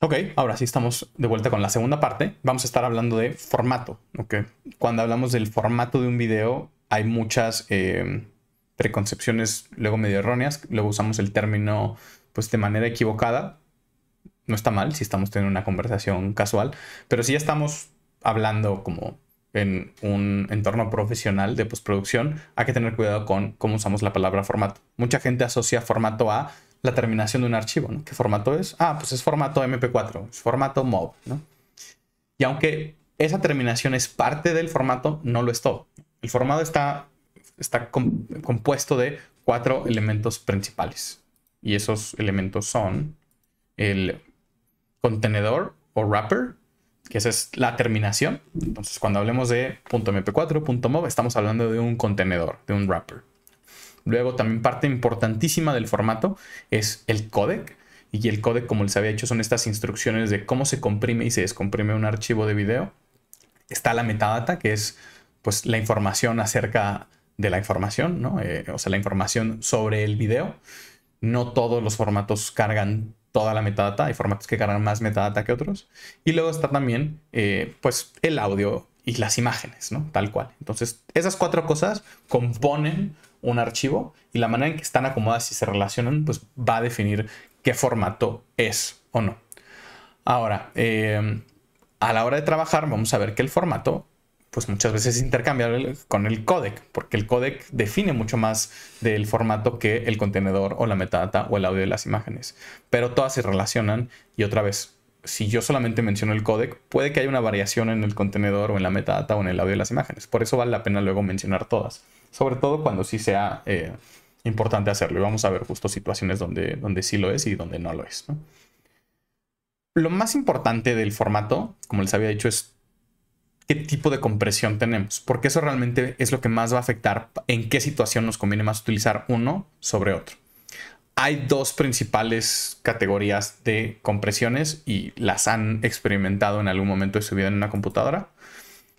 Ok, ahora sí estamos de vuelta con la segunda parte. Vamos a estar hablando de formato. Ok, cuando hablamos del formato de un video, hay muchas eh, preconcepciones luego medio erróneas. Luego usamos el término pues de manera equivocada. No está mal si estamos teniendo una conversación casual, pero si ya estamos hablando como en un entorno profesional de postproducción, hay que tener cuidado con cómo usamos la palabra formato. Mucha gente asocia formato a la terminación de un archivo, ¿no? ¿Qué formato es? Ah, pues es formato MP4, es formato MOV, ¿no? Y aunque esa terminación es parte del formato, no lo es todo. El formato está, está compuesto de cuatro elementos principales. Y esos elementos son el contenedor o wrapper, que esa es la terminación. Entonces, cuando hablemos de .mp4, .mov, estamos hablando de un contenedor, de un wrapper. Luego también parte importantísima del formato es el codec. Y el codec, como les había dicho, son estas instrucciones de cómo se comprime y se descomprime un archivo de video. Está la metadata, que es pues la información acerca de la información, ¿no? Eh, o sea, la información sobre el video. No todos los formatos cargan toda la metadata, hay formatos que cargan más metadata que otros. Y luego está también, eh, pues, el audio y las imágenes, ¿no? Tal cual. Entonces, esas cuatro cosas componen un archivo y la manera en que están acomodadas y se relacionan, pues va a definir qué formato es o no. Ahora, eh, a la hora de trabajar, vamos a ver que el formato, pues muchas veces es intercambiable con el codec, porque el codec define mucho más del formato que el contenedor o la metadata o el audio de las imágenes. Pero todas se relacionan y otra vez, si yo solamente menciono el codec, puede que haya una variación en el contenedor o en la metadata o en el audio de las imágenes. Por eso vale la pena luego mencionar todas sobre todo cuando sí sea eh, importante hacerlo. Y vamos a ver justo situaciones donde, donde sí lo es y donde no lo es. Lo más importante del formato, como les había dicho, es qué tipo de compresión tenemos, porque eso realmente es lo que más va a afectar en qué situación nos conviene más utilizar uno sobre otro. Hay dos principales categorías de compresiones y las han experimentado en algún momento de su vida en una computadora.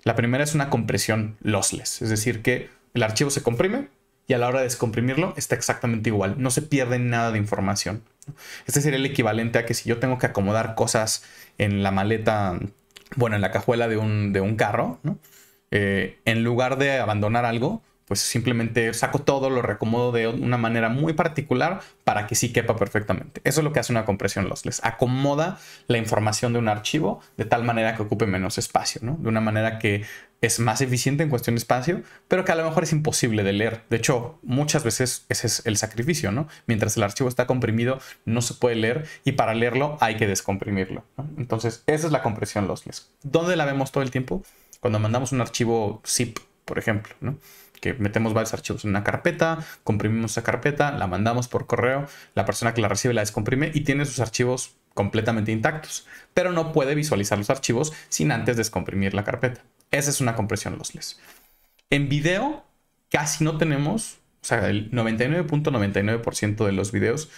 La primera es una compresión lossless, es decir, que el archivo se comprime y a la hora de descomprimirlo está exactamente igual. No se pierde nada de información. Este sería el equivalente a que si yo tengo que acomodar cosas en la maleta, bueno, en la cajuela de un, de un carro, eh, en lugar de abandonar algo, pues simplemente saco todo, lo reacomodo de una manera muy particular para que sí quepa perfectamente. Eso es lo que hace una compresión lossless. Acomoda la información de un archivo de tal manera que ocupe menos espacio, ¿no? De una manera que es más eficiente en cuestión de espacio, pero que a lo mejor es imposible de leer. De hecho, muchas veces ese es el sacrificio, ¿no? Mientras el archivo está comprimido, no se puede leer y para leerlo hay que descomprimirlo. Entonces, esa es la compresión lossless. ¿Dónde la vemos todo el tiempo? Cuando mandamos un archivo zip, por ejemplo, ¿no? Que metemos varios archivos en una carpeta, comprimimos esa carpeta, la mandamos por correo, la persona que la recibe la descomprime y tiene sus archivos completamente intactos, pero no puede visualizar los archivos sin antes descomprimir la carpeta. Esa es una compresión lossless. En video casi no tenemos, o sea, el 99.99% de los videos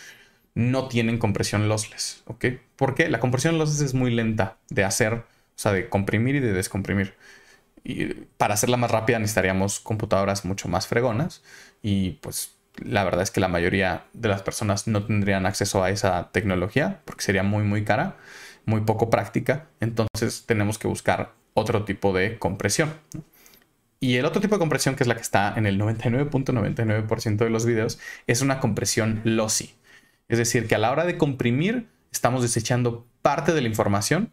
no tienen compresión lossless, ¿ok? Porque la compresión lossless es muy lenta de hacer, o sea, de comprimir y de descomprimir. Para hacerla más rápida necesitaríamos computadoras mucho más fregonas y pues la verdad es que la mayoría de las personas no tendrían acceso a esa tecnología porque sería muy muy cara, muy poco práctica, entonces tenemos que buscar otro tipo de compresión. Y el otro tipo de compresión, que es la que está en el 99.99% de los videos, es una compresión lossy. Es decir, que a la hora de comprimir estamos desechando parte de la información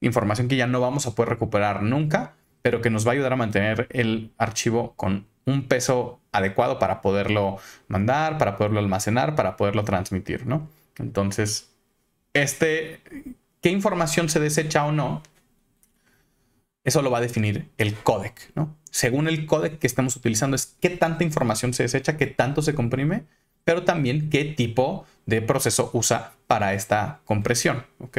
información que ya no vamos a poder recuperar nunca, pero que nos va a ayudar a mantener el archivo con un peso adecuado para poderlo mandar, para poderlo almacenar, para poderlo transmitir, ¿no? Entonces, este, ¿qué información se desecha o no? Eso lo va a definir el codec, ¿no? Según el codec que estemos utilizando es qué tanta información se desecha, qué tanto se comprime, pero también qué tipo de proceso usa para esta compresión, ¿ok?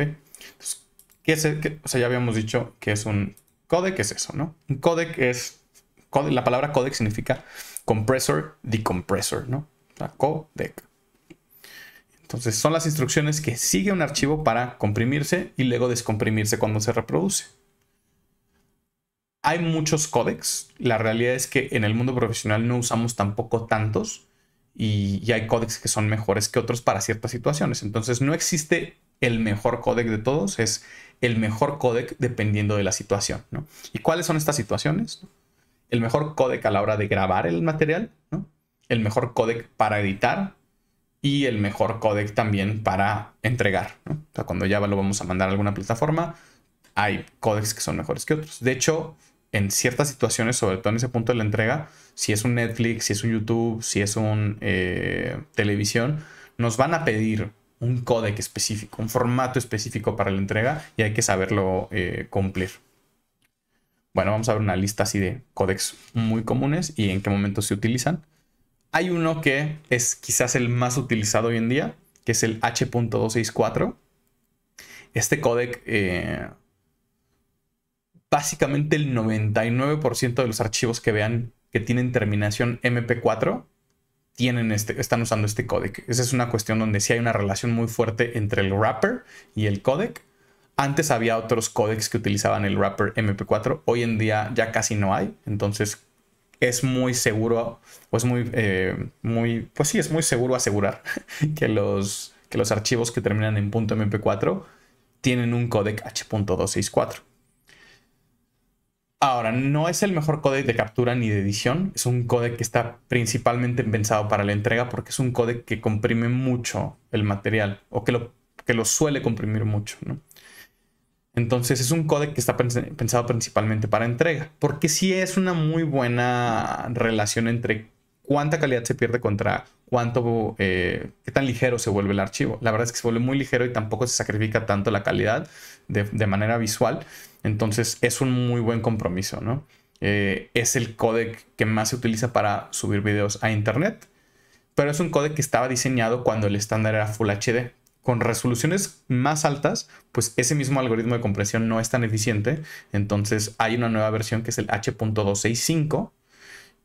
Entonces, o sea, ya habíamos dicho que es un codec, es eso, ¿no? Un codec es, la palabra codec significa compressor, decompressor, ¿no? codec. Entonces son las instrucciones que sigue un archivo para comprimirse y luego descomprimirse cuando se reproduce. Hay muchos códecs. La realidad es que en el mundo profesional no usamos tampoco tantos y, y hay códecs que son mejores que otros para ciertas situaciones. Entonces no existe el mejor codec de todos, es el mejor codec dependiendo de la situación. ¿Y cuáles son estas situaciones? El mejor codec a la hora de grabar el material, el mejor codec para editar y el mejor codec también para entregar. O sea, cuando ya lo vamos a mandar a alguna plataforma, hay codecs que son mejores que otros. De hecho, en ciertas situaciones, sobre todo en ese punto de la entrega, si es un Netflix, si es un YouTube, si es un eh, televisión, nos van a pedir un codec específico, un formato específico para la entrega y hay que saberlo eh, cumplir. Bueno, vamos a ver una lista así de codecs muy comunes y en qué momentos se utilizan. Hay uno que es quizás el más utilizado hoy en día, que es el H.264. Este codec, eh, básicamente el 99% de los archivos que vean que tienen terminación MP4 tienen este, están usando este codec. Esa es una cuestión donde sí hay una relación muy fuerte entre el wrapper y el codec. Antes había otros codecs que utilizaban el wrapper MP4, hoy en día ya casi no hay, entonces es muy seguro, pues muy, eh, muy, pues sí, es muy seguro asegurar que los, que los archivos que terminan en .mp4 tienen un codec H.264. Ahora, no es el mejor codec de captura ni de edición. Es un codec que está principalmente pensado para la entrega porque es un codec que comprime mucho el material o que lo, que lo suele comprimir mucho. Entonces es un codec que está pensado principalmente para entrega. Porque sí es una muy buena relación entre cuánta calidad se pierde contra cuánto, eh, qué tan ligero se vuelve el archivo. La verdad es que se vuelve muy ligero y tampoco se sacrifica tanto la calidad de, manera visual. Entonces es un muy buen compromiso, ¿no? Eh, es el codec que más se utiliza para subir videos a internet, pero es un codec que estaba diseñado cuando el estándar era Full HD. Con resoluciones más altas, pues ese mismo algoritmo de compresión no es tan eficiente. Entonces hay una nueva versión que es el H.265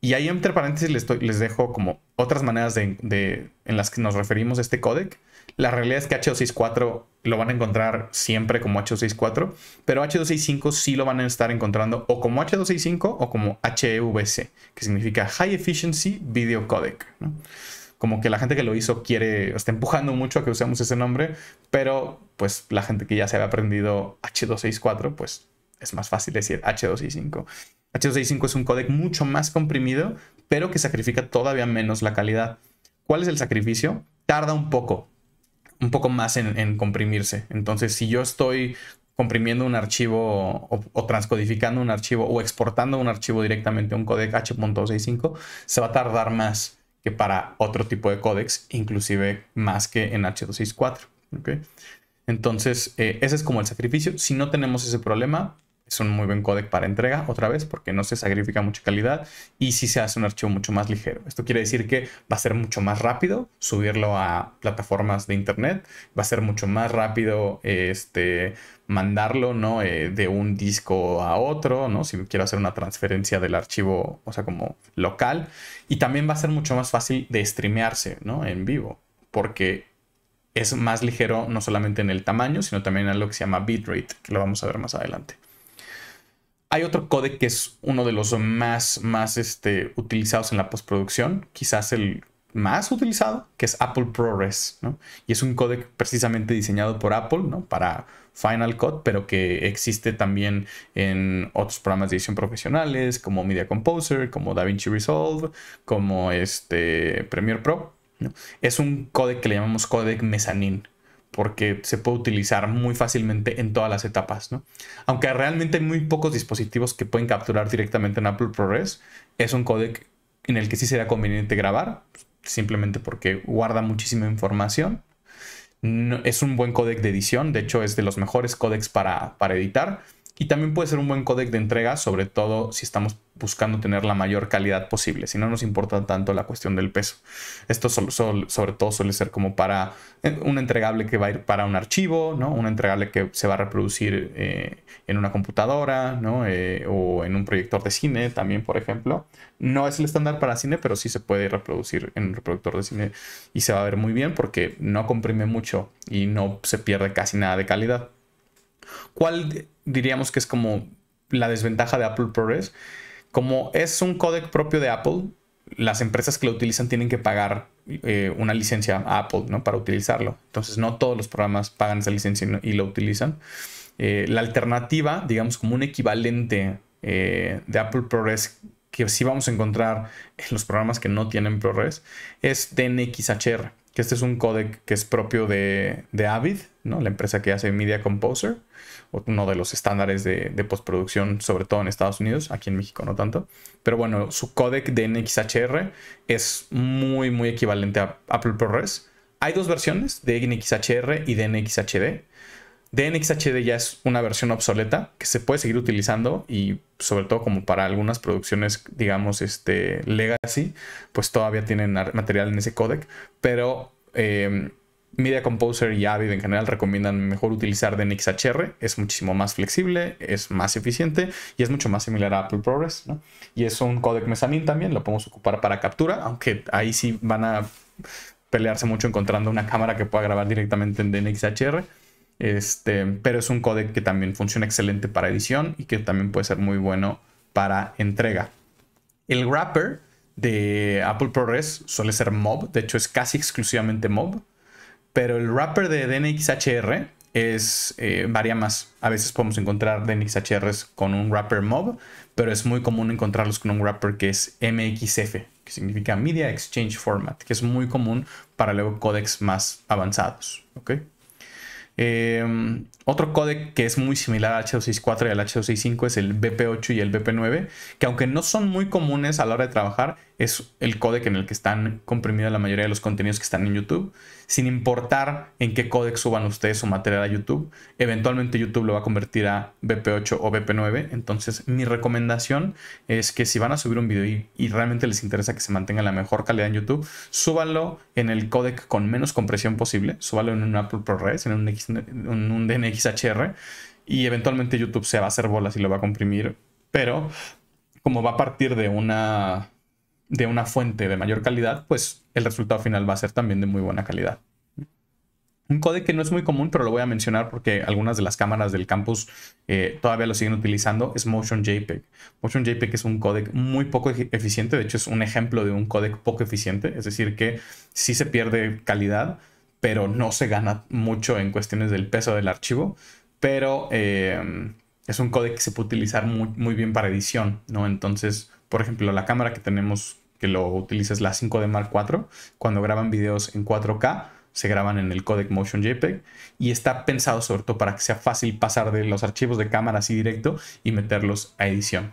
y ahí entre paréntesis les, les dejo como otras maneras de, en las que nos referimos a este codec. La realidad es que H264 lo van a encontrar siempre como H264, pero H265 sí lo van a estar encontrando o como H265 o como HEVC, que significa High Efficiency Video Codec. Como que la gente que lo hizo quiere, está empujando mucho a que usemos ese nombre, pero pues la gente que ya se había aprendido H264, pues es más fácil decir H265. H265 es un codec mucho más comprimido, pero que sacrifica todavía menos la calidad. ¿Cuál es el sacrificio? Tarda un poco, un poco más en, comprimirse. Entonces, si yo estoy comprimiendo un archivo o, transcodificando un archivo o exportando un archivo directamente a un codec H.265, se va a tardar más que para otro tipo de codecs, inclusive más que en H264. Entonces, eh, ese es como el sacrificio. Si no tenemos ese problema, es un muy buen codec para entrega, otra vez, porque no se sacrifica mucha calidad y sí se hace un archivo mucho más ligero. Esto quiere decir que va a ser mucho más rápido subirlo a plataformas de internet, va a ser mucho más rápido este, mandarlo ¿no? Eh, de un disco a otro, ¿no? si quiero hacer una transferencia del archivo, o sea, como local, y también va a ser mucho más fácil de streamearse ¿no? en vivo, porque es más ligero no solamente en el tamaño, sino también en lo que se llama bitrate, que lo vamos a ver más adelante. Hay otro codec que es uno de los más, más este, utilizados en la postproducción, quizás el más utilizado, que es Apple ProRes, ¿no? Y es un codec precisamente diseñado por Apple, ¿no? Para Final Cut, pero que existe también en otros programas de edición profesionales, como Media Composer, como DaVinci Resolve, como este Premiere Pro. Es un codec que le llamamos codec mezzanine, porque se puede utilizar muy fácilmente en todas las etapas, ¿no? Aunque realmente hay muy pocos dispositivos que pueden capturar directamente en Apple ProRes, es un codec en el que sí será conveniente grabar, simplemente porque guarda muchísima información. es un buen codec de edición, de hecho es de los mejores codecs para, para editar y también puede ser un buen codec de entrega, sobre todo si estamos buscando tener la mayor calidad posible, si no nos importa tanto la cuestión del peso. Esto sobre todo suele ser como para eh, un entregable que va a ir para un archivo, ¿no? un entregable que se va a reproducir eh, en una computadora ¿no? Eh, o en un proyector de cine también, por ejemplo. No es el estándar para cine, pero sí se puede reproducir en un reproductor de cine y se va a ver muy bien porque no comprime mucho y no se pierde casi nada de calidad. ¿Cuál diríamos que es como la desventaja de Apple ProRes? Como es un codec propio de Apple, las empresas que lo utilizan tienen que pagar eh, una licencia a Apple, ¿no? Para utilizarlo. Entonces, no todos los programas pagan esa licencia y lo utilizan. Eh, la alternativa, digamos, como un equivalente eh, de Apple ProRes que sí vamos a encontrar en los programas que no tienen ProRes es DNxHR, que este es un códec que es propio de, de Avid, ¿no? la empresa que hace Media Composer uno de los estándares de, postproducción, sobre todo en Estados Unidos, aquí en México no tanto. Pero bueno, su codec de NXHR es muy, muy equivalente a Apple ProRes. Hay dos versiones, de NXHR y de NXHD. DNxHD ya es una versión obsoleta que se puede seguir utilizando y sobre todo como para algunas producciones, digamos, este, legacy, pues todavía tienen material en ese codec, pero eh, Media Composer y Avid en general recomiendan mejor utilizar DNxHR. Es muchísimo más flexible, es más eficiente y es mucho más similar a Apple ProRes. Y es un codec mezzanine también, lo podemos ocupar para captura, aunque ahí sí van a pelearse mucho encontrando una cámara que pueda grabar directamente en DNxHR. Este, pero es un codec que también funciona excelente para edición y que también puede ser muy bueno para entrega. El wrapper de Apple ProRes suele ser MOB, de hecho es casi exclusivamente MOB. Pero el wrapper de DNxHR es, eh, varía más. A veces podemos encontrar DNxHRs con un wrapper MOB, pero es muy común encontrarlos con un wrapper que es MXF, que significa Media Exchange Format, que es muy común para luego codecs más avanzados. Em, otro códec que es muy similar al H264 y al H265 es el BP8 y el BP9, que aunque no son muy comunes a la hora de trabajar, es el códec en el que están comprimidos la mayoría de los contenidos que están en YouTube. Sin importar en qué códec suban ustedes su material a YouTube, eventualmente YouTube lo va a convertir a BP8 o BP9. Entonces, mi recomendación es que si van a subir un video y, realmente les interesa que se mantenga la mejor calidad en YouTube, súbanlo en el códec con menos compresión posible. Súbanlo en un Apple ProRes, en un, en un DNxHR. Y eventualmente YouTube se va a hacer bolas y lo va a comprimir. Pero como va a partir de una de una fuente de mayor calidad, pues el resultado final va a ser también de muy buena calidad. Un código que no es muy común, pero lo voy a mencionar porque algunas de las cámaras del campus eh, todavía lo siguen utilizando, es Motion JPEG. Motion JPEG es un códec muy poco eficiente, de hecho es un ejemplo de un códec poco eficiente, es decir, que sí se pierde calidad, pero no se gana mucho en cuestiones del peso del archivo, pero eh, es un códec que se puede utilizar muy, muy bien para edición, ¿no? Entonces, por ejemplo, la cámara que tenemos que lo utilices la 5D Mark IV, cuando graban videos en 4K, se graban en el codec Motion JPEG y está pensado sobre todo para que sea fácil pasar de los archivos de cámara así directo y meterlos a edición.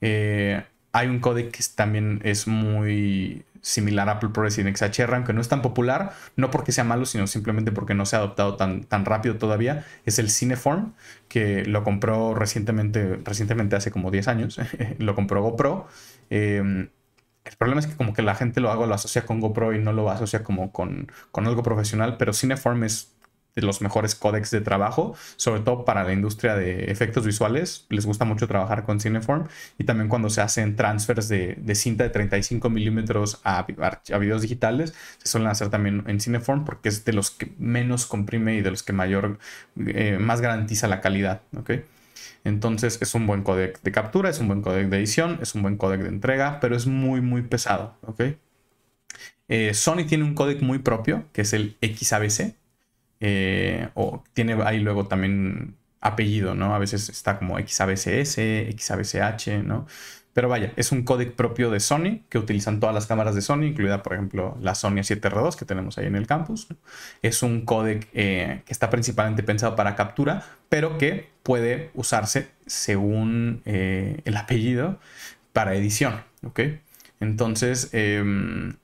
Eh, hay un codec que también es muy similar a Apple ProRes y XHR, aunque no es tan popular, no porque sea malo, sino simplemente porque no se ha adoptado tan, tan rápido todavía, es el Cineform, que lo compró recientemente, recientemente hace como 10 años, lo compró GoPro. Eh, el problema es que como que la gente lo hago, lo asocia con GoPro y no lo asocia como con, algo profesional, pero Cineform es de los mejores códecs de trabajo, sobre todo para la industria de efectos visuales. Les gusta mucho trabajar con Cineform y también cuando se hacen transfers de, cinta de 35 milímetros a, a, videos digitales, se suelen hacer también en Cineform porque es de los que menos comprime y de los que mayor, eh, más garantiza la calidad. ¿okay? Entonces es un buen codec de captura, es un buen codec de edición, es un buen codec de entrega, pero es muy, muy pesado. ¿ok? Eh, Sony tiene un codec muy propio, que es el XABC. Eh, o tiene ahí luego también apellido, ¿no? A veces está como XABCS, XABCH, ¿no? Pero vaya, es un códec propio de Sony que utilizan todas las cámaras de Sony, incluida por ejemplo la Sony 7R2 que tenemos ahí en el campus. Es un códec eh, que está principalmente pensado para captura, pero que puede usarse según eh, el apellido para edición. ¿ok? Entonces, em,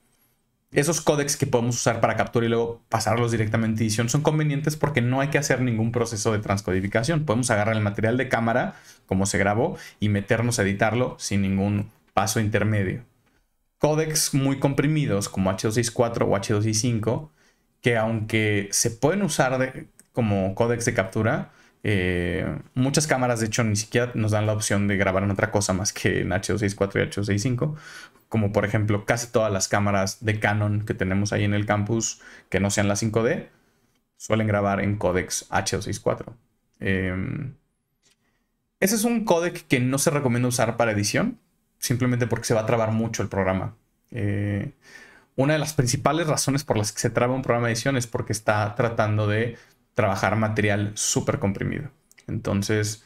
esos códecs que podemos usar para captura y luego pasarlos directamente a edición son convenientes porque no hay que hacer ningún proceso de transcodificación. Podemos agarrar el material de cámara, como se grabó, y meternos a editarlo sin ningún paso intermedio. Códecs muy comprimidos como H264 o H265, que aunque se pueden usar como códecs de captura, eh, muchas cámaras, de hecho, ni siquiera nos dan la opción de grabar en otra cosa más que en H264 y H265. Como por ejemplo, casi todas las cámaras de Canon que tenemos ahí en el campus que no sean la 5D suelen grabar en códex H264. Em, ese es un códec que no se recomienda usar para edición. simplemente porque se va a trabar mucho el programa. Eh, una de las principales razones por las que se traba un programa de edición es porque está tratando de trabajar material súper comprimido. Entonces,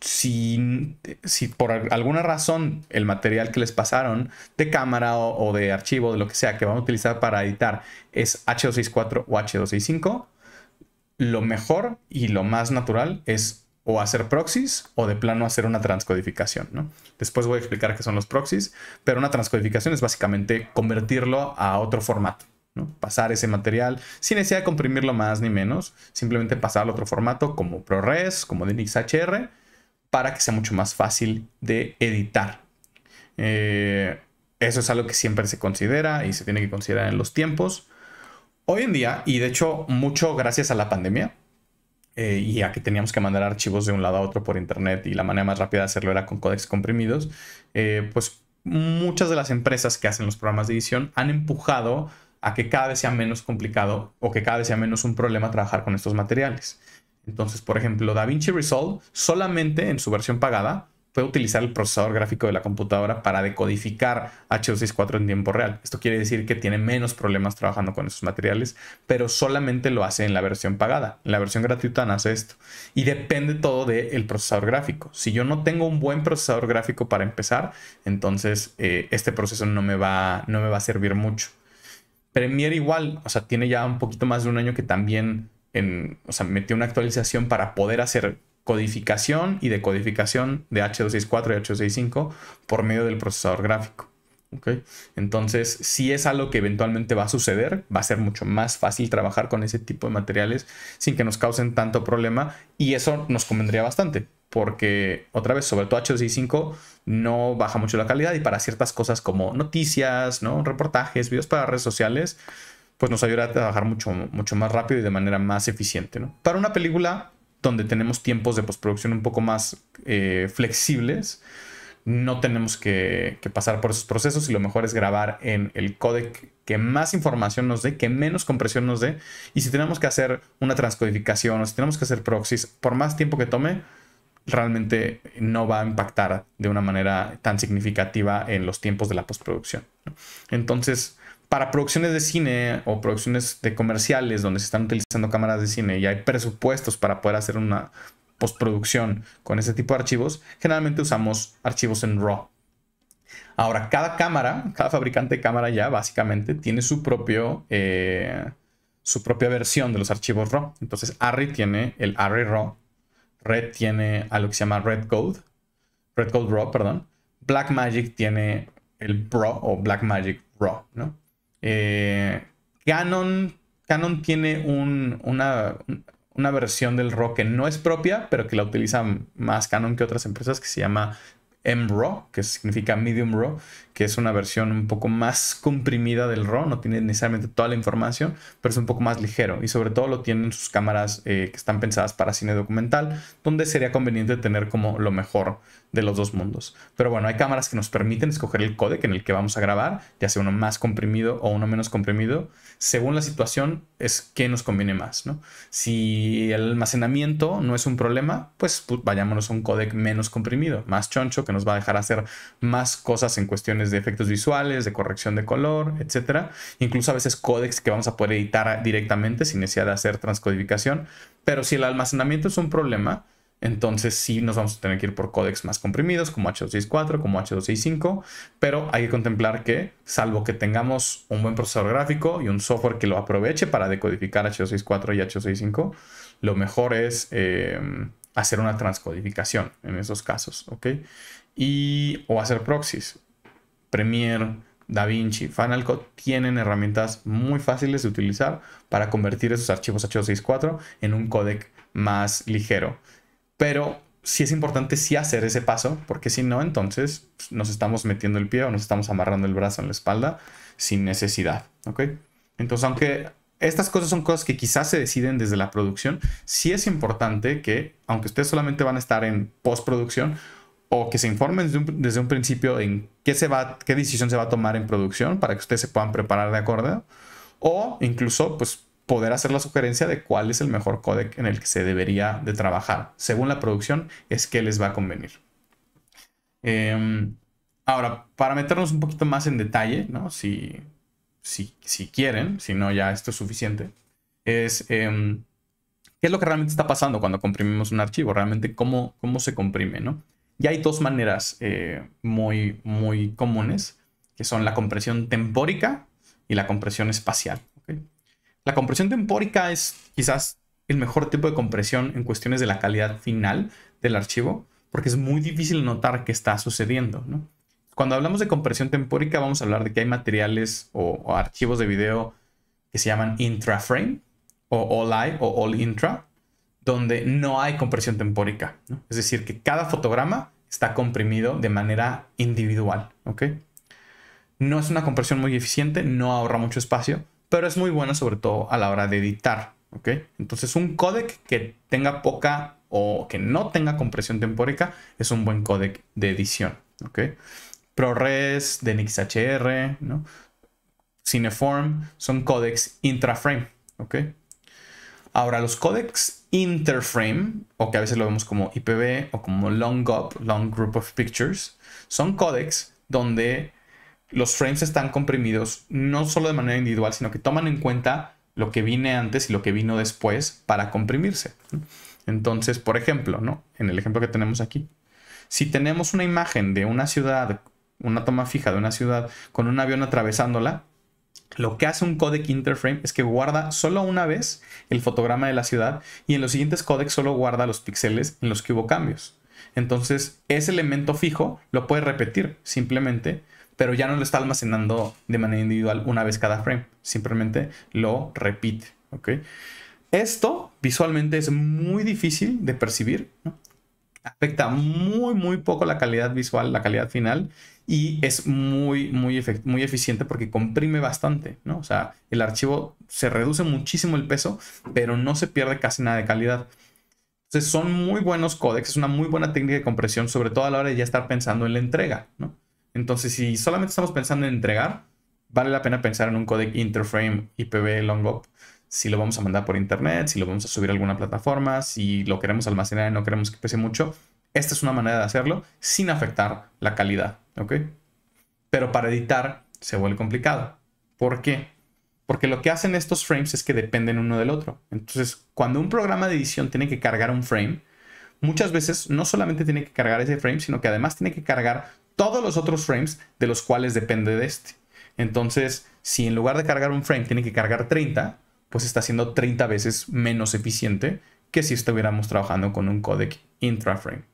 si, si, por alguna razón el material que les pasaron de cámara o, de archivo, de lo que sea que van a utilizar para editar es H264 o H265, lo mejor y lo más natural es o hacer proxies o de plano hacer una transcodificación. ¿no? Después voy a explicar qué son los proxies, pero una transcodificación es básicamente convertirlo a otro formato. ¿No? Pasar ese material sin necesidad de comprimirlo más ni menos, simplemente pasarlo a otro formato como ProRes, como DNxHR, para que sea mucho más fácil de editar. Eh, eso es algo que siempre se considera y se tiene que considerar en los tiempos. Hoy en día, y de hecho mucho gracias a la pandemia, eh, y a que teníamos que mandar archivos de un lado a otro por internet y la manera más rápida de hacerlo era con códex comprimidos, eh, pues muchas de las empresas que hacen los programas de edición han empujado a que cada vez sea menos complicado o que cada vez sea menos un problema trabajar con estos materiales. Entonces, por ejemplo, DaVinci Resolve solamente en su versión pagada puede utilizar el procesador gráfico de la computadora para decodificar H264 en tiempo real. Esto quiere decir que tiene menos problemas trabajando con esos materiales, pero solamente lo hace en la versión pagada. En la versión gratuita no hace esto. Y depende todo del procesador gráfico. Si yo no tengo un buen procesador gráfico para empezar, entonces eh, este proceso no me, va, no me va a servir mucho. Premiere igual, o sea, tiene ya un poquito más de un año que también o sea, metió una actualización para poder hacer codificación y decodificación de H264 y H265 por medio del procesador gráfico. Entonces, si es algo que eventualmente va a suceder, va a ser mucho más fácil trabajar con ese tipo de materiales sin que nos causen tanto problema y eso nos convendría bastante porque otra vez, sobre todo H265 no baja mucho la calidad y para ciertas cosas como noticias, ¿no? reportajes, videos para redes sociales, pues nos ayuda a trabajar mucho, mucho más rápido y de manera más eficiente. ¿no? Para una película donde tenemos tiempos de postproducción un poco más eh, flexibles, no tenemos que, pasar por esos procesos y lo mejor es grabar en el codec que más información nos dé, que menos compresión nos dé. Y si tenemos que hacer una transcodificación o si tenemos que hacer proxies, por más tiempo que tome, realmente no va a impactar de una manera tan significativa en los tiempos de la postproducción. Entonces, para producciones de cine o producciones de comerciales donde se están utilizando cámaras de cine y hay presupuestos para poder hacer una postproducción con ese tipo de archivos, generalmente usamos archivos en RAW. Ahora, cada cámara, cada fabricante de cámara ya básicamente tiene su propio... Eh, su propia versión de los archivos RAW. Entonces, Arri tiene el Arri RAW, Red tiene algo que se llama Red Code, Red Code RAW, perdón. Blackmagic tiene el Pro o Blackmagic RAW, ¿no? Eh, Canon, Canon tiene una, una, versión del RAW que no es propia, pero que la utiliza más Canon que otras empresas, que se llama MRAW, que significa Medium RAW, que es una versión un poco más comprimida del RAW, no tiene necesariamente toda la información, pero es un poco más ligero. Y sobre todo lo tienen sus cámaras eh, que están pensadas para cine documental, donde sería conveniente tener como lo mejor de los dos mundos. Pero bueno, hay cámaras que nos permiten escoger el códec en el que vamos a grabar, ya sea uno más comprimido o uno menos comprimido. Según la situación, es qué nos conviene más, ¿no? Si el almacenamiento no es un problema, pues, pues vayámonos a un códec menos comprimido, más choncho, que nos va a dejar hacer más cosas en cuestiones de efectos visuales, de corrección de color, etc. Incluso a veces códecs que vamos a poder editar directamente sin necesidad de hacer transcodificación. Pero si el almacenamiento es un problema, entonces sí nos vamos a tener que ir por códecs más comprimidos como H264, como H265, pero hay que contemplar que salvo que tengamos un buen procesador gráfico y un software que lo aproveche para decodificar H264 y H265, lo mejor es em, hacer una transcodificación en esos casos, ¿ok? Y, o hacer proxies. Premiere, DaVinci, Final Cut tienen herramientas muy fáciles de utilizar para convertir esos archivos H264 en un códec más ligero. Pero sí es importante sí hacer ese paso, porque si no, entonces pues, nos estamos metiendo el pie o nos estamos amarrando el brazo en la espalda sin necesidad, ¿ok? Entonces, aunque estas cosas son cosas que quizás se deciden desde la producción, sí es importante que, aunque ustedes solamente van a estar en postproducción, o que se informen desde un, principio en qué, se va, qué decisión se va a tomar en producción para que ustedes se puedan preparar de acuerdo, o incluso, pues, poder hacer la sugerencia de cuál es el mejor códec en el que se debería de trabajar. Según la producción, es que les va a convenir. Em, Ahora, para meternos un poquito más en detalle, ¿no? Si, si, si quieren, si no ya esto es suficiente, es em, qué es lo que realmente está pasando cuando comprimimos un archivo, realmente cómo, cómo se comprime, ¿no? Y hay dos maneras eh, muy, muy comunes, que son la compresión tempórica y la compresión espacial. La compresión tempórica es quizás el mejor tipo de compresión en cuestiones de la calidad final del archivo, porque es muy difícil notar qué está sucediendo. Cuando hablamos de compresión tempórica, vamos a hablar de que hay materiales o, archivos de video que se llaman intraframe o all-i o all-intra, donde no hay compresión tempórica. Es decir, que cada fotograma está comprimido de manera individual. No es una compresión muy eficiente, no ahorra mucho espacio, pero es muy buena sobre todo a la hora de editar. Entonces un codec que tenga poca o que no tenga compresión tempórica es un buen codec de edición. ProRes, DNxHR. Cineform son codecs intraframe. Ahora, los codecs interframe, o que a veces lo vemos como IPV o como long GUP, long group of pictures, son codecs donde los frames están comprimidos no solo de manera individual, sino que toman en cuenta lo que viene antes y lo que vino después para comprimirse. Entonces, por ejemplo, ¿no? En el ejemplo que tenemos aquí, si tenemos una imagen de una ciudad, una toma fija de una ciudad con un avión atravesándola, lo que hace un codec interframe es que guarda solo una vez el fotograma de la ciudad y en los siguientes codecs solo guarda los píxeles en los que hubo cambios. Entonces, ese elemento fijo lo puede repetir simplemente pero ya no lo está almacenando de manera individual una vez cada frame, simplemente lo repite, ¿ok? Esto visualmente es muy difícil de percibir, afecta muy, muy poco la calidad visual, la calidad final, y es muy, muy, muy eficiente porque comprime bastante, ¿no? O sea, el archivo se reduce muchísimo el peso, pero no se pierde casi nada de calidad. Entonces son muy buenos códex, es una muy buena técnica de compresión, sobre todo a la hora de ya estar pensando en la entrega, ¿no? Entonces, si solamente estamos pensando en entregar, vale la pena pensar en un codec interframe IPv longup. Si lo vamos a mandar por internet, si lo vamos a subir a alguna plataforma, si lo queremos almacenar y no queremos que pese mucho, esta es una manera de hacerlo sin afectar la calidad, ¿ok? Pero para editar se vuelve complicado. ¿Por qué? Porque lo que hacen estos frames es que dependen uno del otro. Entonces, cuando un programa de edición tiene que cargar un frame, muchas veces no solamente tiene que cargar ese frame, sino que además tiene que cargar todos los otros frames de los cuales depende de este. Entonces, si en lugar de cargar un frame tiene que cargar 30, pues está siendo 30 veces menos eficiente que si estuviéramos trabajando con un codec intraframe.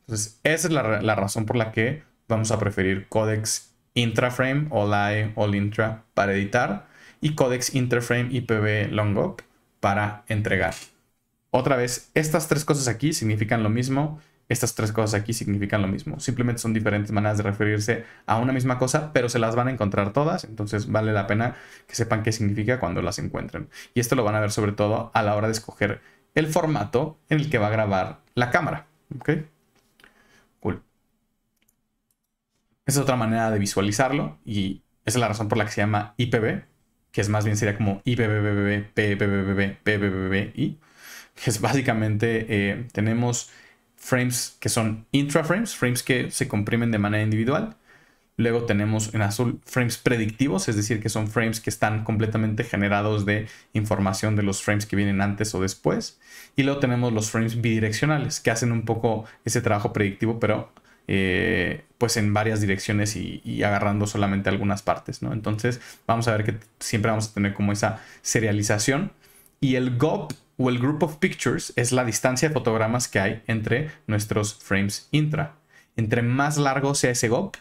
Entonces, esa es la, razón por la que vamos a preferir codecs intraframe, all I, all intra para editar y codecs interframe IPv longup para entregar. Otra vez, estas tres cosas aquí significan lo mismo estas tres cosas aquí significan lo mismo. Simplemente son diferentes maneras de referirse a una misma cosa, pero se las van a encontrar todas. Entonces vale la pena que sepan qué significa cuando las encuentren. Y esto lo van a ver sobre todo a la hora de escoger el formato en el que va a grabar la cámara. ¿Ok? Cool. Es otra manera de visualizarlo y esa es la razón por la que se llama IPV, que es más bien sería como IPVBBB, PBBB, que es básicamente eh, tenemos frames que son intraframes, frames que se comprimen de manera individual. Luego tenemos en azul frames predictivos, es decir, que son frames que están completamente generados de información de los frames que vienen antes o después. Y luego tenemos los frames bidireccionales, que hacen un poco ese trabajo predictivo, pero eh, pues en varias direcciones y, agarrando solamente algunas partes, ¿no? Entonces vamos a ver que siempre vamos a tener como esa serialización. Y el GOP o el group of pictures es la distancia de fotogramas que hay entre nuestros frames intra. Entre más largo sea ese GOP,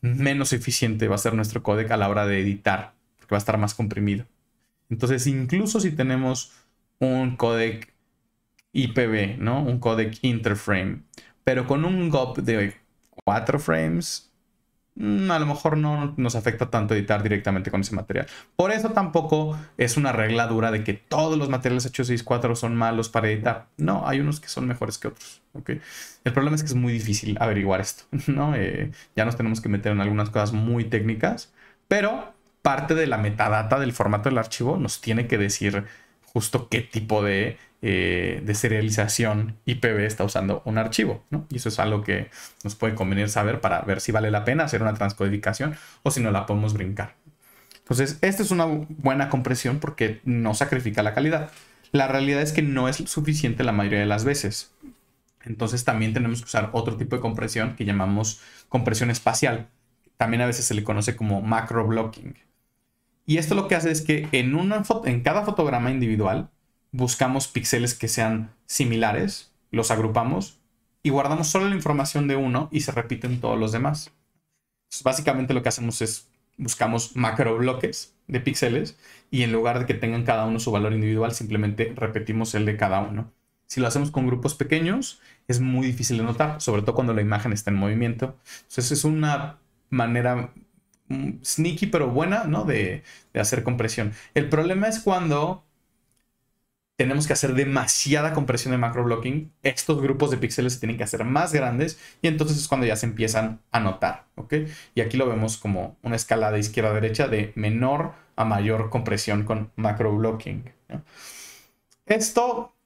menos eficiente va a ser nuestro codec a la hora de editar, porque va a estar más comprimido. Entonces, incluso si tenemos un codec IPV, ¿no? Un codec interframe, pero con un GOP de 4 frames, a lo mejor no nos afecta tanto editar directamente con ese material. Por eso tampoco es una regla dura de que todos los materiales 864 son malos para editar. No, hay unos que son mejores que otros. El problema es que es muy difícil averiguar esto. ¿no? Eh, ya nos tenemos que meter en algunas cosas muy técnicas, pero parte de la metadata del formato del archivo nos tiene que decir justo qué tipo de eh, de serialización IPv está usando un archivo, ¿no? Y eso es algo que nos puede convenir saber para ver si vale la pena hacer una transcodificación o si no la podemos brincar. Entonces, esta es una buena compresión porque no sacrifica la calidad. La realidad es que no es suficiente la mayoría de las veces. Entonces también tenemos que usar otro tipo de compresión que llamamos compresión espacial. También a veces se le conoce como macro blocking. Y esto lo que hace es que en, una en cada fotograma individual buscamos píxeles que sean similares, los agrupamos y guardamos solo la información de uno y se repiten todos los demás. básicamente lo que hacemos es buscamos macro bloques de píxeles y en lugar de que tengan cada uno su valor individual, simplemente repetimos el de cada uno. Si lo hacemos con grupos pequeños, es muy difícil de notar, sobre todo cuando la imagen está en movimiento. Entonces es una manera mm, sneaky pero buena, ¿no? De, de hacer compresión. El problema es cuando tenemos que hacer demasiada compresión de macro blocking, estos grupos de píxeles se tienen que hacer más grandes y entonces es cuando ya se empiezan a notar, ¿ok? Y aquí lo vemos como una escala de izquierda a derecha de menor a mayor compresión con macro blocking. Esto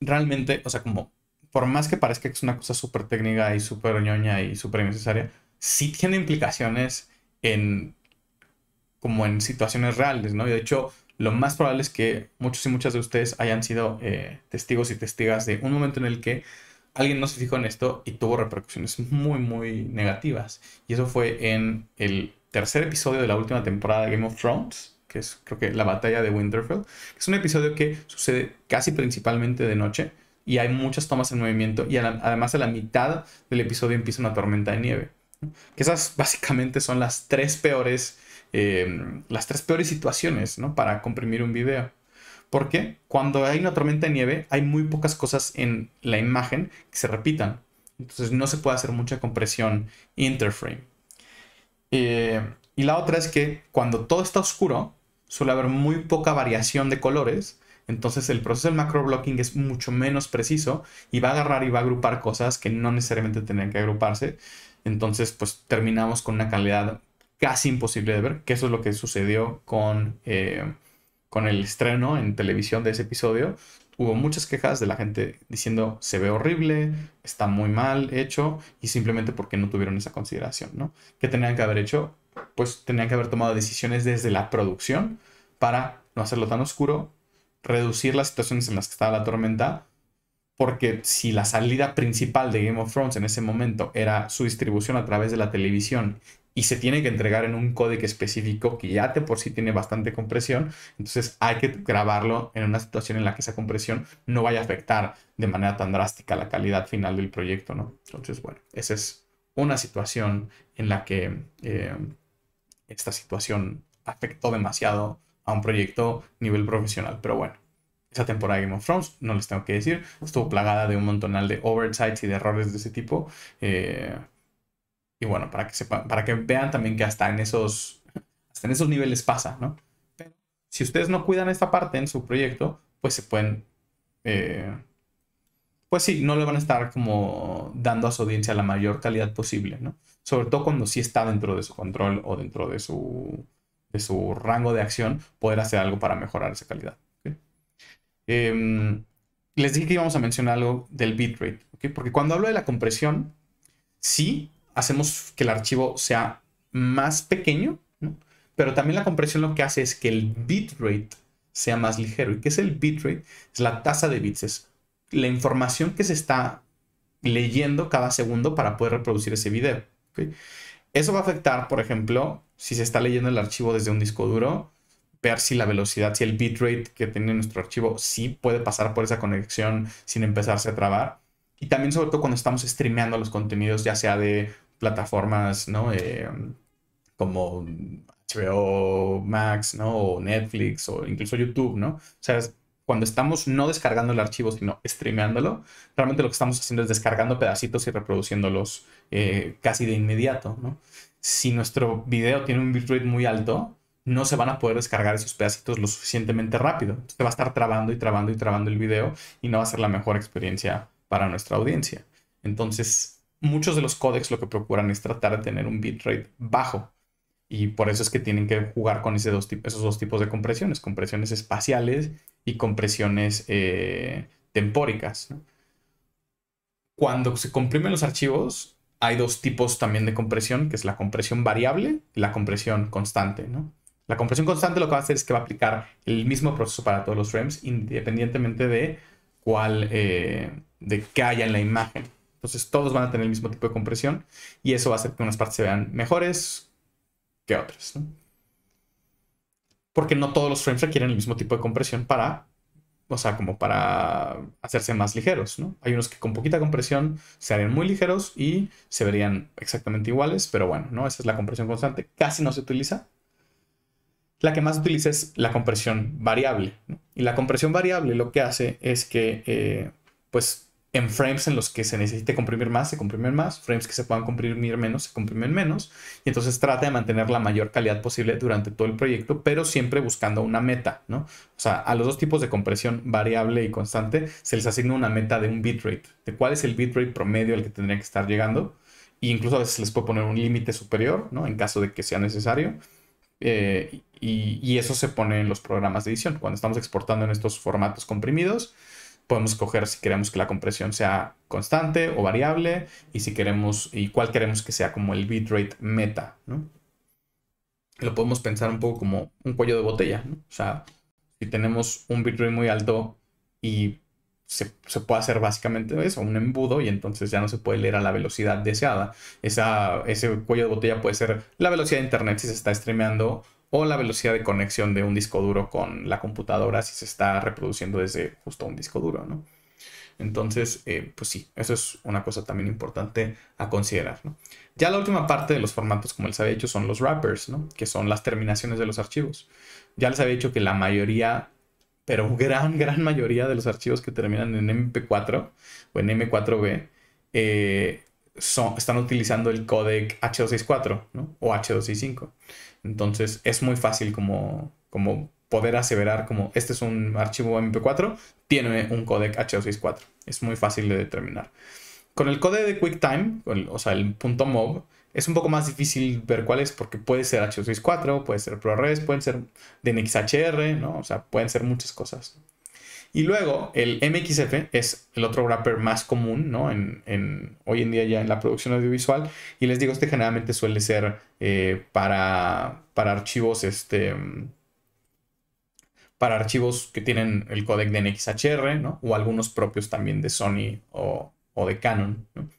realmente, o sea, como por más que parezca que es una cosa súper técnica y súper ñoña y súper innecesaria, sí tiene implicaciones en como en situaciones reales, ¿no? Y de hecho, lo más probable es que muchos y muchas de ustedes hayan sido eh, testigos y testigas de un momento en el que alguien no se fijó en esto y tuvo repercusiones muy, muy negativas. Y eso fue en el tercer episodio de la última temporada de Game of Thrones, que es creo que la batalla de Winterfell. Es un episodio que sucede casi principalmente de noche y hay muchas tomas en movimiento y además a la mitad del episodio empieza una tormenta de nieve. Que esas básicamente son las tres peores Em, las tres peores situaciones ¿no? para comprimir un video. Porque cuando hay una tormenta de nieve hay muy pocas cosas en la imagen que se repitan. Entonces no se puede hacer mucha compresión interframe. Eh, y la otra es que cuando todo está oscuro suele haber muy poca variación de colores. Entonces el proceso del macro blocking es mucho menos preciso y va a agarrar y va a agrupar cosas que no necesariamente tendrían que agruparse. Entonces pues terminamos con una calidad casi imposible de ver, que eso es lo que sucedió con, eh, con el estreno en televisión de ese episodio. Hubo muchas quejas de la gente diciendo se ve horrible, está muy mal hecho y simplemente porque no tuvieron esa consideración, ¿no? ¿Qué tenían que haber hecho? Pues tenían que haber tomado decisiones desde la producción para no hacerlo tan oscuro, reducir las situaciones en las que estaba la tormenta, porque si la salida principal de Game of Thrones en ese momento era su distribución a través de la televisión y se tiene que entregar en un código específico que ya de por sí tiene bastante compresión, entonces hay que grabarlo en una situación en la que esa compresión no vaya a afectar de manera tan drástica la calidad final del proyecto, ¿no? Entonces, bueno, esa es una situación en la que eh, esta situación afectó demasiado a un proyecto nivel profesional, pero bueno. Esa temporada de Game of Thrones, no les tengo que decir, estuvo plagada de un montonal de oversights y de errores de ese tipo. Eh, y bueno, para que sepan, para que vean también que hasta en esos, hasta en esos niveles pasa, ¿no? Pero si ustedes no cuidan esta parte en su proyecto, pues se pueden, eh, pues sí, no le van a estar como dando a su audiencia la mayor calidad posible, ¿no? Sobre todo cuando sí está dentro de su control o dentro de su, de su rango de acción, poder hacer algo para mejorar esa calidad. Em, les dije que íbamos a mencionar algo del bitrate, ¿ok? Porque cuando hablo de la compresión, sí hacemos que el archivo sea más pequeño, pero también la compresión lo que hace es que el bitrate sea más ligero. ¿Y qué es el bitrate? Es la tasa de bits, es la información que se está leyendo cada segundo para poder reproducir ese video. Eso va a afectar, por ejemplo, si se está leyendo el archivo desde un disco duro, ver si la velocidad, si el bitrate que tiene nuestro archivo sí puede pasar por esa conexión sin empezarse a trabar. Y también sobre todo cuando estamos streameando los contenidos, ya sea de plataformas, ¿no? Eh, como HBO Max, ¿no? O Netflix o incluso YouTube, ¿no? O sea, cuando estamos no descargando el archivo, sino streameándolo, realmente lo que estamos haciendo es descargando pedacitos y reproduciéndolos eh, casi de inmediato, ¿no? Si nuestro video tiene un bitrate muy alto, no se van a poder descargar esos pedacitos lo suficientemente rápido. Entonces va a estar trabando y trabando y trabando el video y no va a ser la mejor experiencia para nuestra audiencia. Entonces, muchos de los códecs lo que procuran es tratar de tener un bitrate bajo. Y por eso es que tienen que jugar con ese dos, esos dos tipos de compresiones, compresiones espaciales y compresiones eh, tempóricas. Cuando se comprimen los archivos, hay dos tipos también de compresión, que es la compresión variable y la compresión constante. La compresión constante lo que va a hacer es que va a aplicar el mismo proceso para todos los frames, independientemente de cuál, eh, de qué haya en la imagen. Entonces todos van a tener el mismo tipo de compresión y eso va a hacer que unas partes se vean mejores que otras. Porque no todos los frames requieren el mismo tipo de compresión para, o sea, como para hacerse más ligeros, ¿no? Hay unos que con poquita compresión se harían muy ligeros y se verían exactamente iguales, pero bueno, ¿no? Esa es la compresión constante. Casi no se utiliza. La que más utiliza es la compresión variable. Y la compresión variable lo que hace es que, eh, pues, en frames en los que se necesite comprimir más, se comprimen más, frames que se puedan comprimir menos, se comprimen menos, y entonces trata de mantener la mayor calidad posible durante todo el proyecto, pero siempre buscando una meta, ¿no? O sea, a los dos tipos de compresión variable y constante se les asigna una meta de un bitrate, de cuál es el bitrate promedio al que tendría que estar llegando, e incluso a veces les puede poner un límite superior, ¿no? En caso de que sea necesario. Eh, y, y eso se pone en los programas de edición. Cuando estamos exportando en estos formatos comprimidos, podemos escoger si queremos que la compresión sea constante o variable y si queremos y cuál queremos que sea como el bitrate meta, ¿no? Lo podemos pensar un poco como un cuello de botella, ¿no? O sea, si tenemos un bitrate muy alto y se, puede hacer básicamente eso, un embudo y entonces ya no se puede leer a la velocidad deseada. Esa, ese cuello de botella puede ser la velocidad de internet si se está streameando o la velocidad de conexión de un disco duro con la computadora si se está reproduciendo desde justo un disco duro, ¿no? Entonces, eh, pues sí, eso es una cosa también importante a considerar. Ya la última parte de los formatos, como les había dicho, son los wrappers, ¿no? Que son las terminaciones de los archivos. Ya les había dicho que la mayoría, pero gran, gran mayoría de los archivos que terminan en MP4 o en M4B, eh, son, están utilizando el codec H264, ¿no? O H265. Entonces es muy fácil como, como poder aseverar como este es un archivo MP4, tiene un codec H264. Es muy fácil de determinar. Con el codec de QuickTime, o sea, el punto .mov, es un poco más difícil ver cuál es porque puede ser H264, puede ser ProRes, pueden ser DNxHR, ¿no? O sea, pueden ser muchas cosas. Y luego el MXF es el otro wrapper más común, ¿no? Hoy en día ya en la producción audiovisual. Y les digo, este generalmente suele ser eh, para, para archivos, este, para archivos que tienen el codec de NXHR, ¿no? O algunos propios también de Sony o, de Canon, ¿no?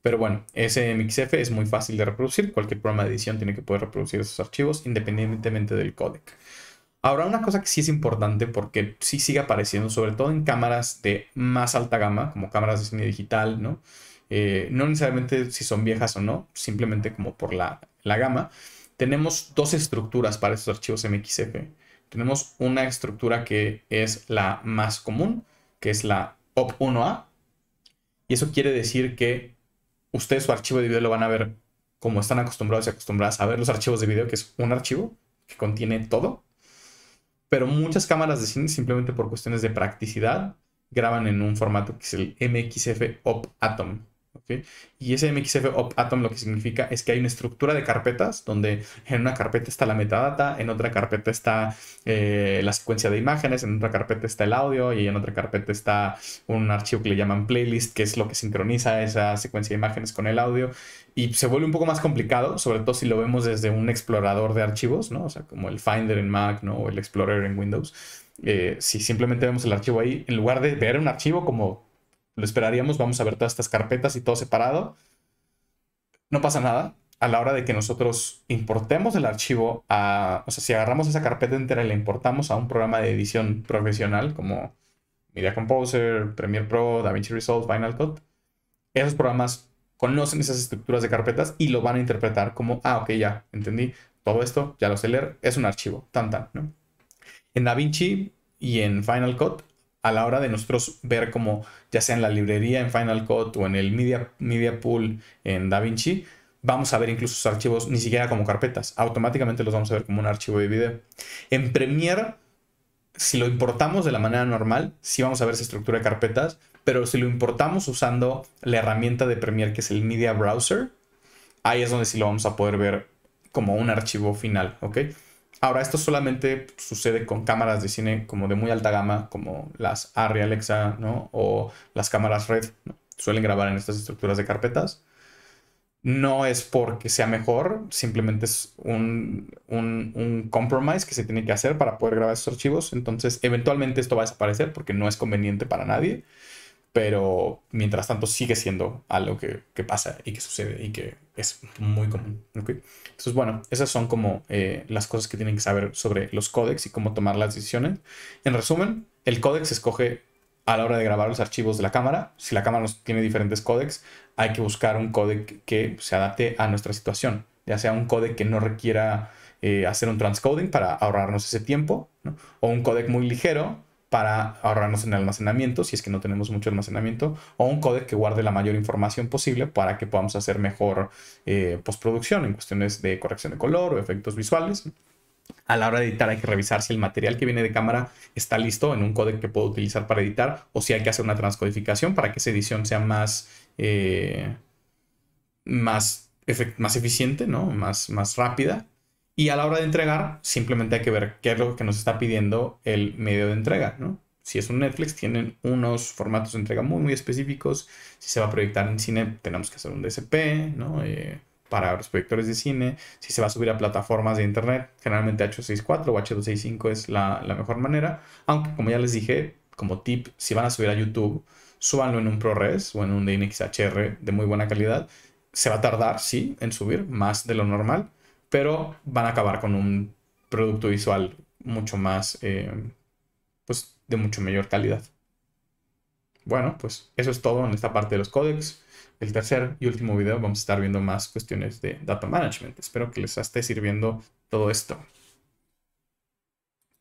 Pero bueno, ese MXF es muy fácil de reproducir. Cualquier programa de edición tiene que poder reproducir esos archivos independientemente del codec. Ahora, una cosa que sí es importante porque sí sigue apareciendo, sobre todo en cámaras de más alta gama, como cámaras de cine digital, ¿no? Eh, no necesariamente si son viejas o no, simplemente como por la, la gama. Tenemos dos estructuras para estos archivos MXF. Tenemos una estructura que es la más común, que es la OP1A. Y eso quiere decir que ustedes su archivo de video lo van a ver como están acostumbrados y acostumbradas a ver los archivos de video, que es un archivo que contiene todo pero muchas cámaras de cine simplemente por cuestiones de practicidad graban en un formato que es el MXF Op Atom. Y ese MXF Op Atom lo que significa es que hay una estructura de carpetas donde en una carpeta está la metadata, en otra carpeta está eh, la secuencia de imágenes, en otra carpeta está el audio y en otra carpeta está un archivo que le llaman playlist, que es lo que sincroniza esa secuencia de imágenes con el audio. Y se vuelve un poco más complicado, sobre todo si lo vemos desde un explorador de archivos, ¿no? O sea, como el Finder en Mac, ¿no? O el Explorer en Windows. Eh, si simplemente vemos el archivo ahí, en lugar de ver un archivo como lo esperaríamos, vamos a ver todas estas carpetas y todo separado. No pasa nada. A la hora de que nosotros importemos el archivo a, o sea, si agarramos esa carpeta entera y la importamos a un programa de edición profesional como Media Composer, Premiere Pro, DaVinci Resolve, Final Cut, esos programas conocen esas estructuras de carpetas y lo van a interpretar como, ah, ok, ya, entendí, todo esto, ya lo sé leer, es un archivo, tan tan, ¿no? En DaVinci y en Final Cut a la hora de nosotros ver como ya sea en la librería en Final Cut o en el Media, Media Pool en DaVinci, vamos a ver incluso sus archivos ni siquiera como carpetas, automáticamente los vamos a ver como un archivo de video. En Premiere, si lo importamos de la manera normal, sí vamos a ver esa estructura de carpetas, pero si lo importamos usando la herramienta de Premiere que es el Media Browser, ahí es donde sí lo vamos a poder ver como un archivo final, ¿ok? Ahora, esto solamente sucede con cámaras de cine como de muy alta gama, como las Arri Alexa, ¿no? O las cámaras Red, Suelen grabar en estas estructuras de carpetas. No es porque sea mejor, simplemente es un, un, un, compromise que se tiene que hacer para poder grabar esos archivos. Entonces, eventualmente esto va a desaparecer porque no es conveniente para nadie pero mientras tanto sigue siendo algo que, pasa y que sucede y que es muy común. Entonces, bueno, esas son como eh, las cosas que tienen que saber sobre los códecs y cómo tomar las decisiones. En resumen, el códex se escoge a la hora de grabar los archivos de la cámara. Si la cámara tiene diferentes códecs, hay que buscar un códec que se adapte a nuestra situación, ya sea un códec que no requiera eh, hacer un transcoding para ahorrarnos ese tiempo, o un códec muy ligero para ahorrarnos en almacenamiento, si es que no tenemos mucho almacenamiento, o un códec que guarde la mayor información posible para que podamos hacer mejor eh, postproducción en cuestiones de corrección de color o efectos visuales. A la hora de editar hay que revisar si el material que viene de cámara está listo en un códec que puedo utilizar para editar o si hay que hacer una transcodificación para que esa edición sea más, eh, más, más eficiente, ¿no? más, más rápida. Y a la hora de entregar, simplemente hay que ver qué es lo que nos está pidiendo el medio de entrega, ¿no? Si es un Netflix, tienen unos formatos de entrega muy, muy específicos. Si se va a proyectar en cine, tenemos que hacer un DSP, ¿no? Eh, para los proyectores de cine. Si se va a subir a plataformas de internet, generalmente H264 o H265 es la, la mejor manera. Aunque, como ya les dije, como tip, si van a subir a YouTube, súbanlo en un ProRes o en un DNxHR de muy buena calidad. Se va a tardar, sí, en subir, más de lo normal pero van a acabar con un producto visual mucho más, eh, pues de mucho mayor calidad. Bueno, pues eso es todo en esta parte de los códex. El tercer y último video vamos a estar viendo más cuestiones de data management. Espero que les esté sirviendo todo esto.